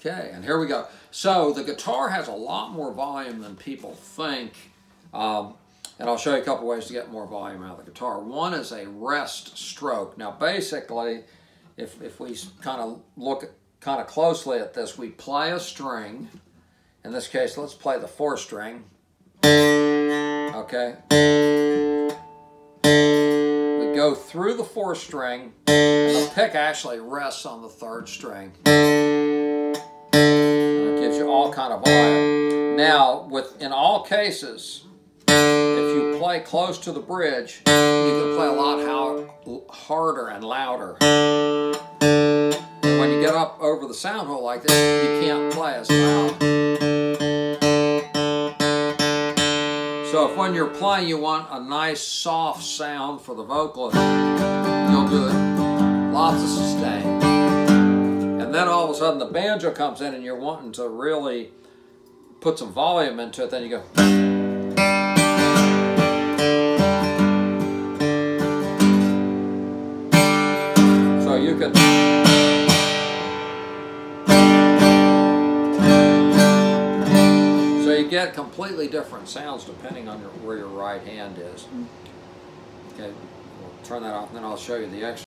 Okay, and here we go. So the guitar has a lot more volume than people think. Um, and I'll show you a couple ways to get more volume out of the guitar. One is a rest stroke. Now basically, if, if we kind of look kind of closely at this, we play a string. In this case, let's play the four string. Okay. We go through the four string, and the pick actually rests on the third string kind of volume. Now, with in all cases, if you play close to the bridge, you can play a lot how, harder and louder. And when you get up over the sound hole like this, you can't play as loud. So if when you're playing you want a nice soft sound for the vocalist, you'll do it lots of then all of a sudden the banjo comes in and you're wanting to really put some volume into it, then you go. So you can. So you get completely different sounds depending on your, where your right hand is. Mm-hmm. Okay, we'll turn that off and then I'll show you the extra.